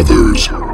Others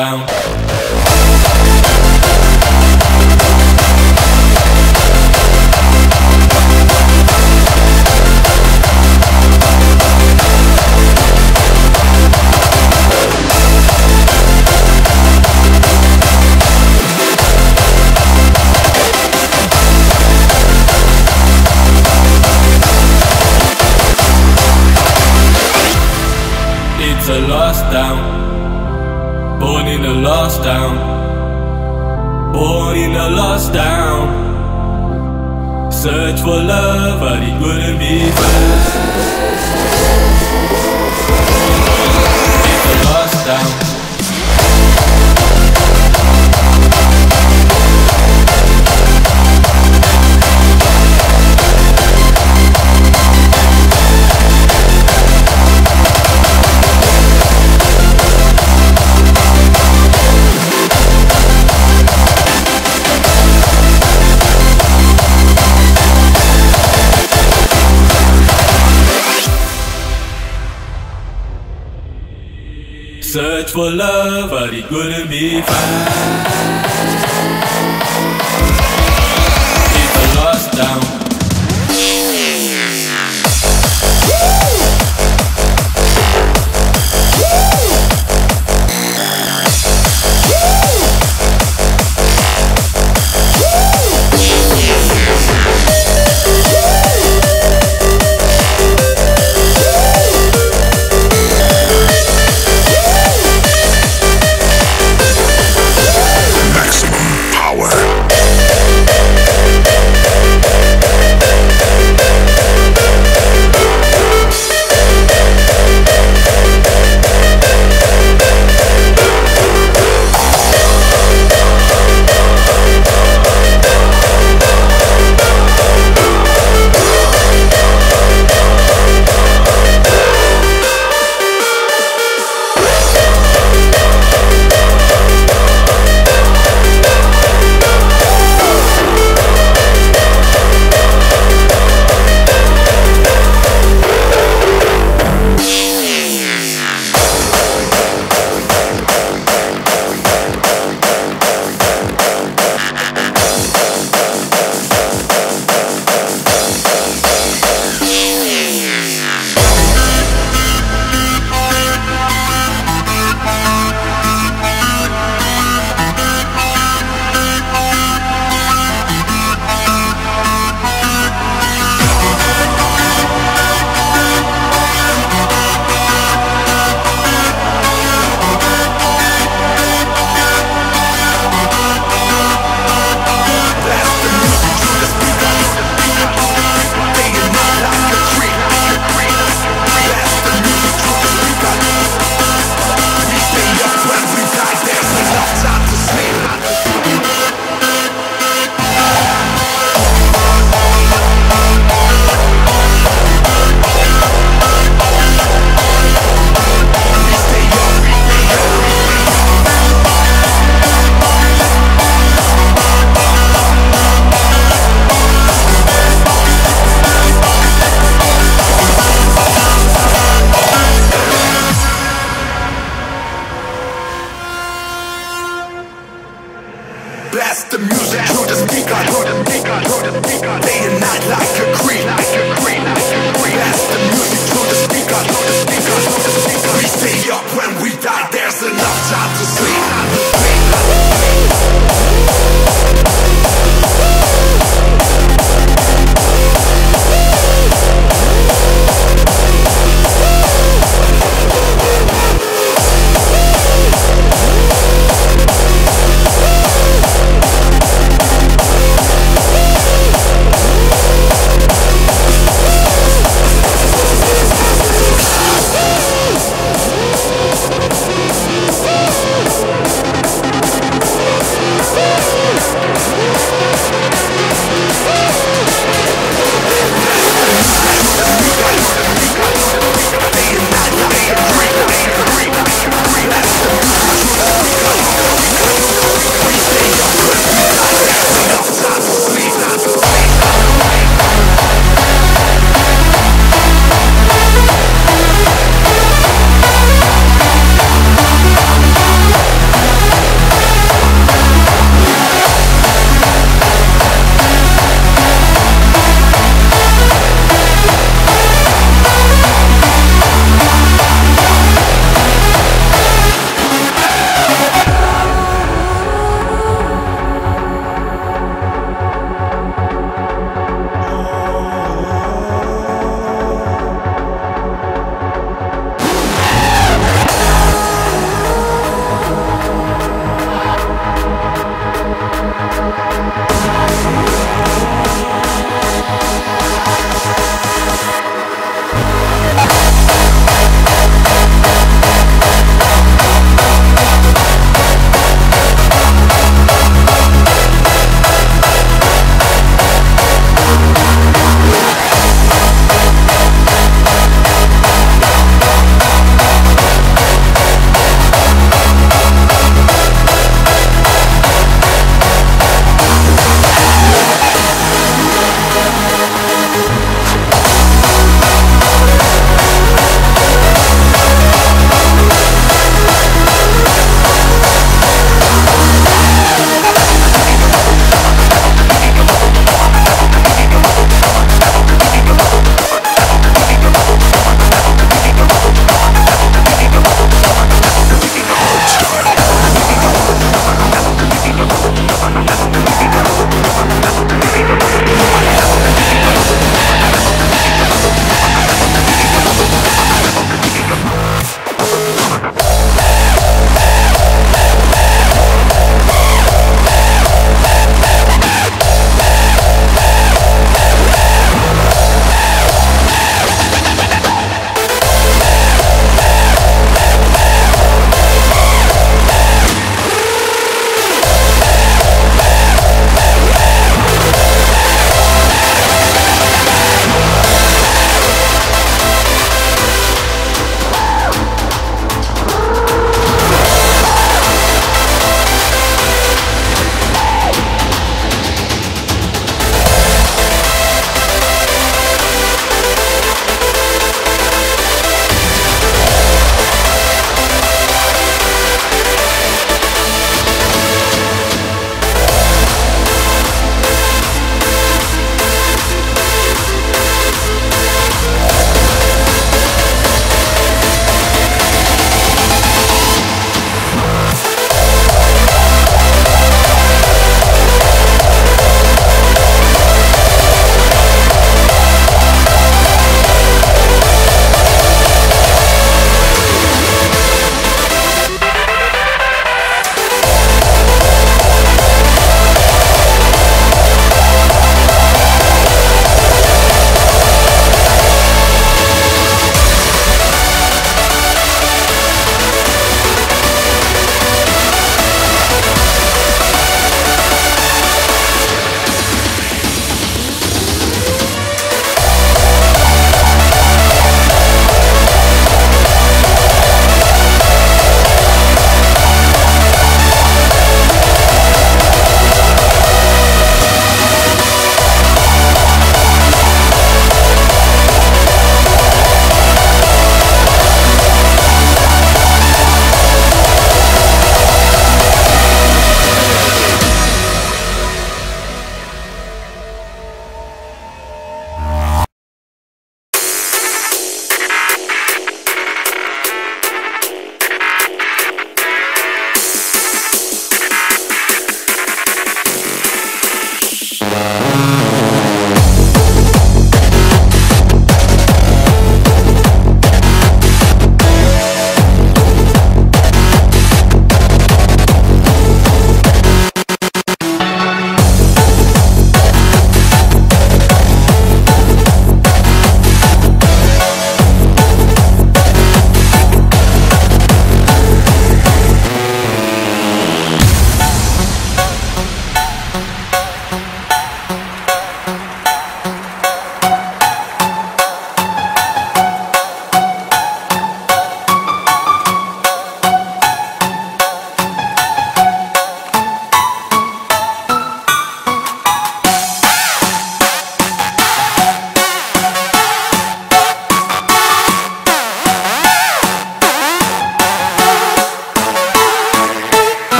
down. For love, but it couldn't be found.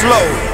Slow.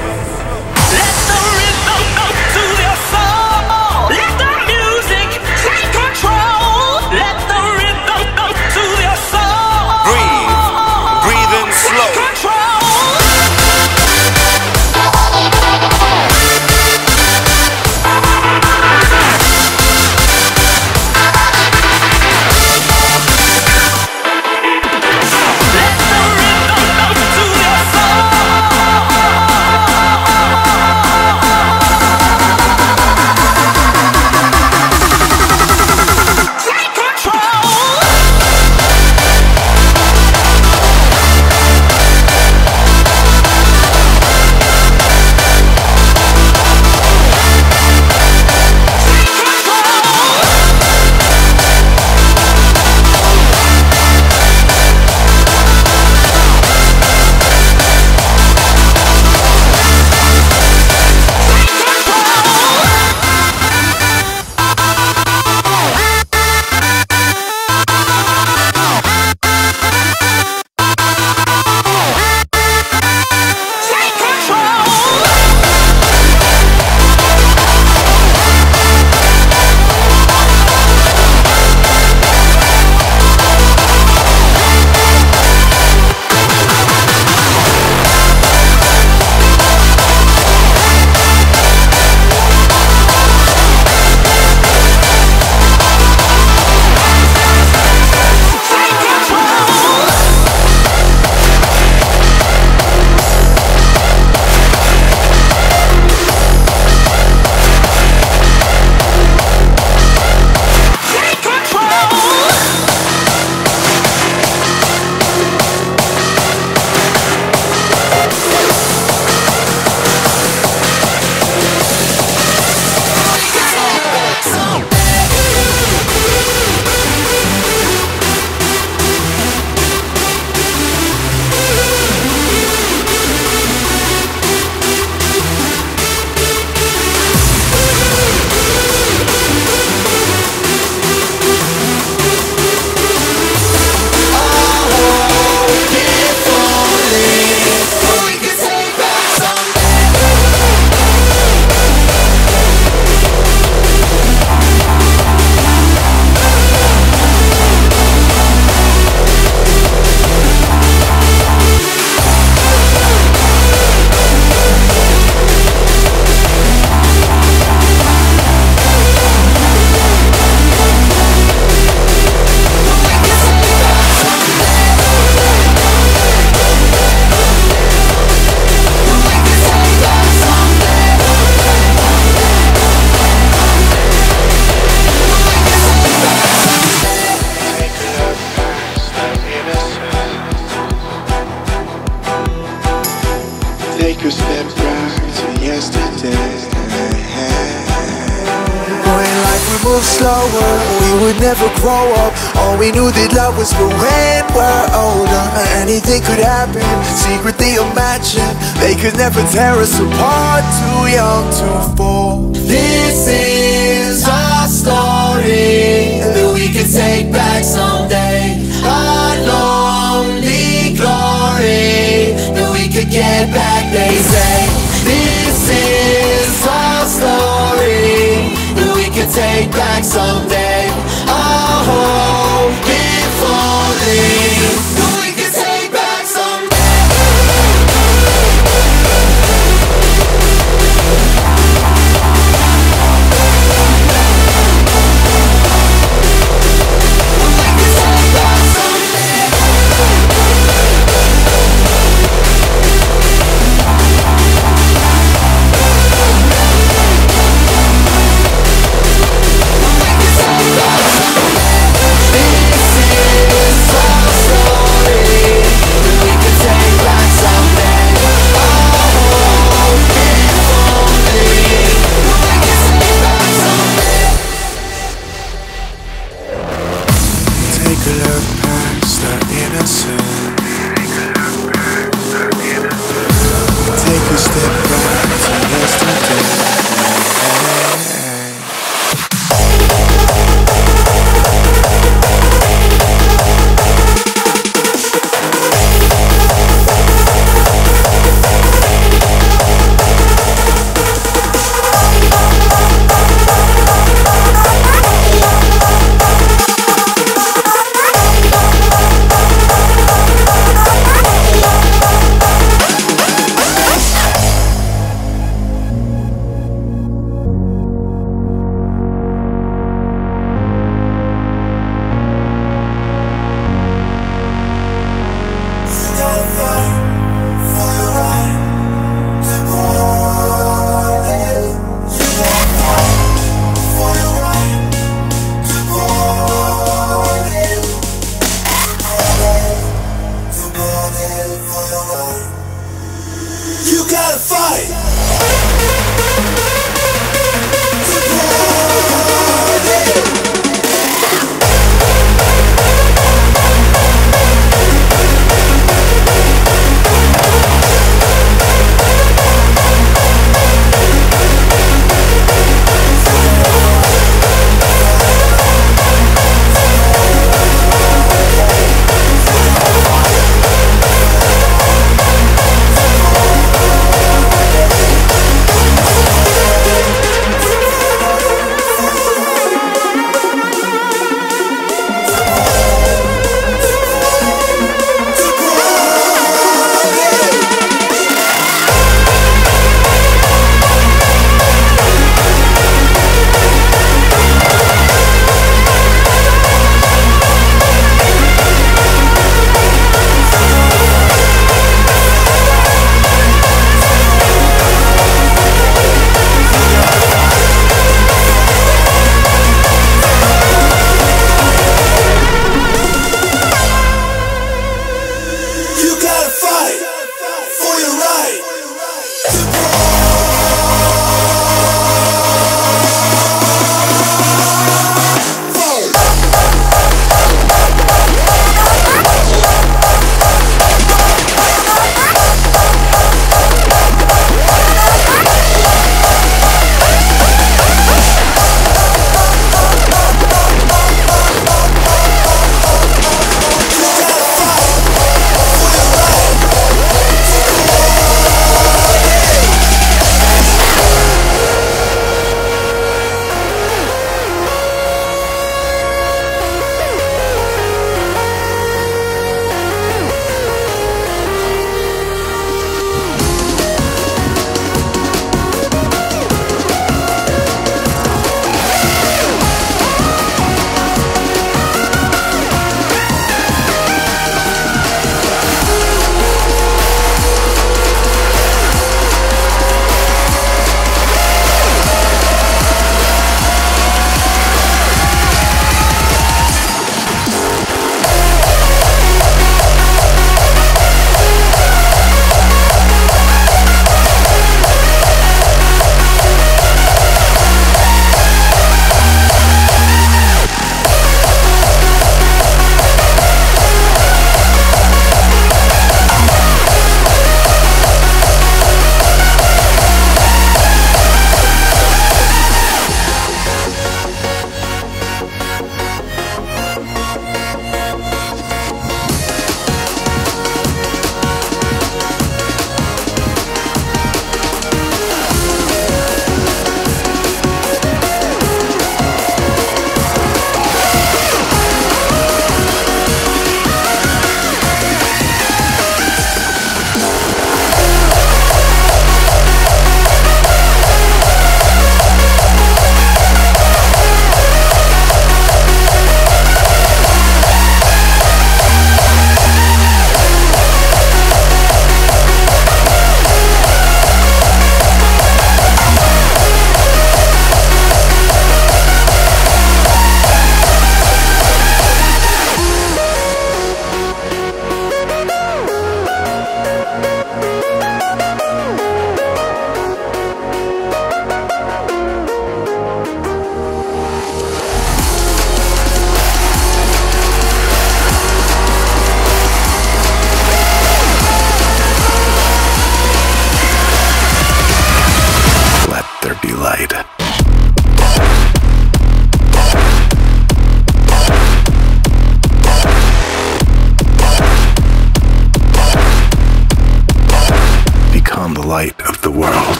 We would never grow up. All we knew that love was for when we're older. Anything could happen, secretly imagine they could never tear us apart. Too young to fall. This is our story that we can take back someday. Our lonely glory that we could get back, they say. This is take back someday. Our hope if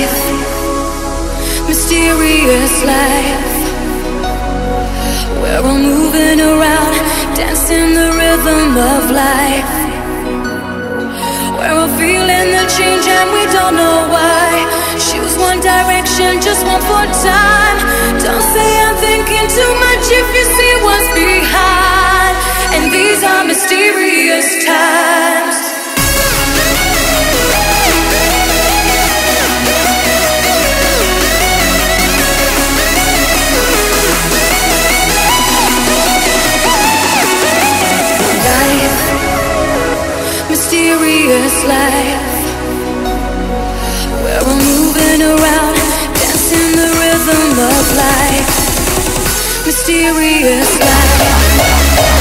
Life, mysterious life. Where we're all moving around, dancing the rhythm of life. We're all feeling the change and we don't know why. Choose one direction, just one for time. Don't say I'm thinking too much if you see what's behind. And these are mysterious times. Mysterious life. Where We're moving around, dancing the rhythm of life. Mysterious life.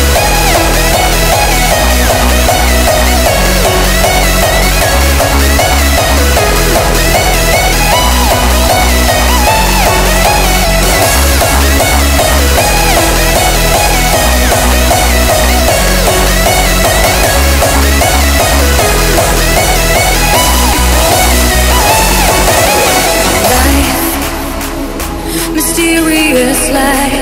Life,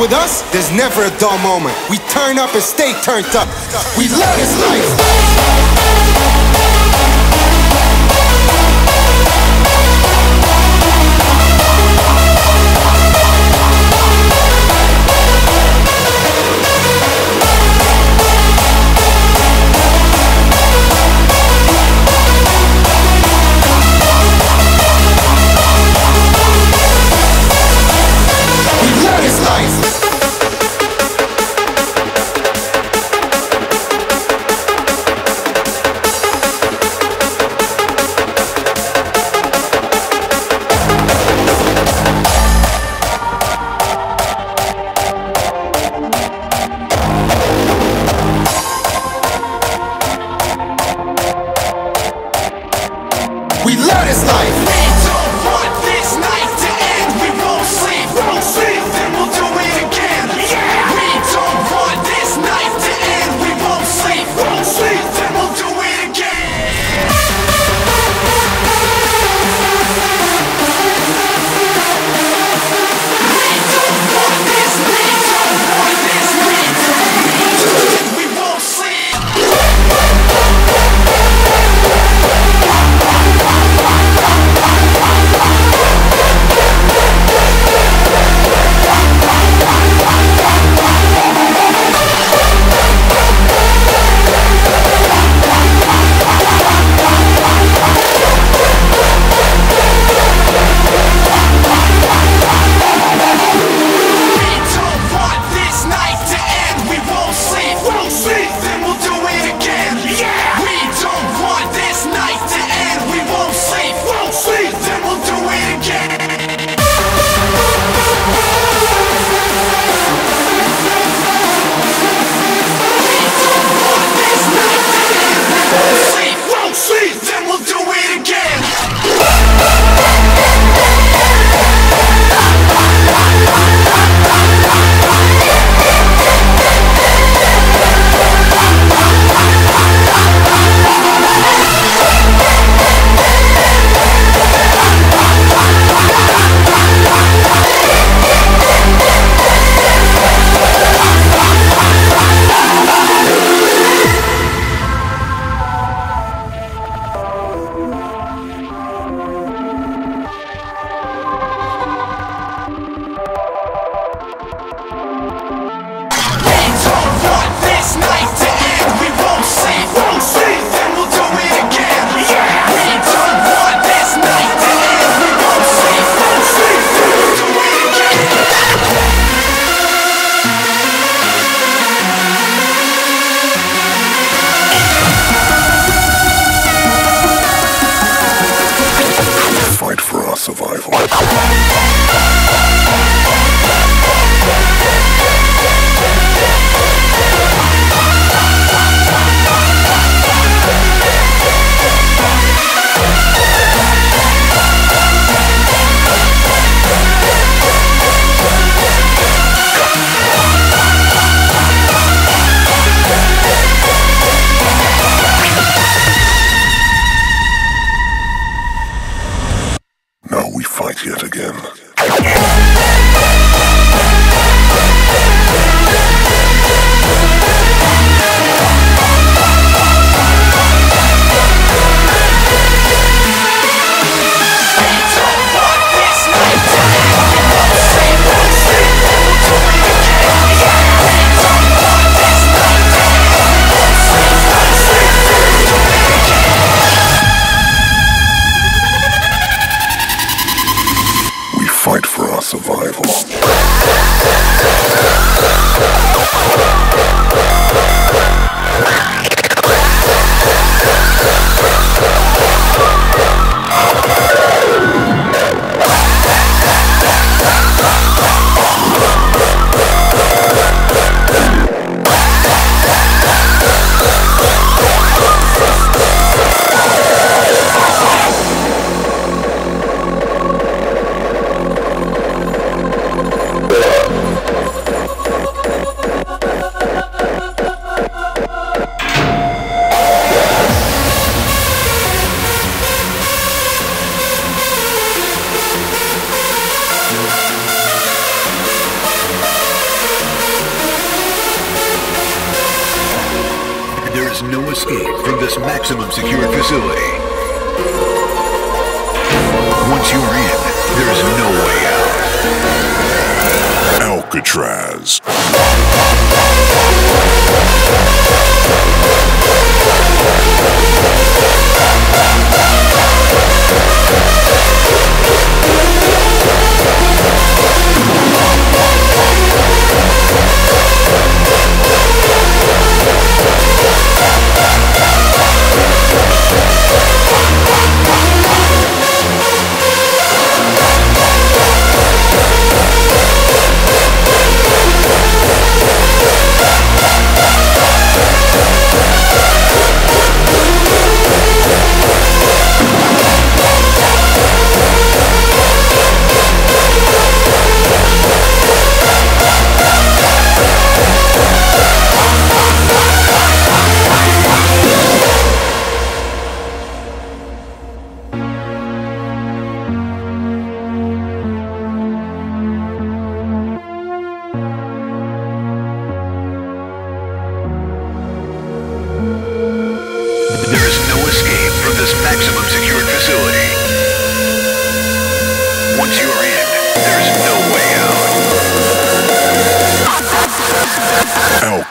with us, there's never a dull moment. We turn up and stay turned up. We love this life.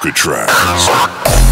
Alcatraz.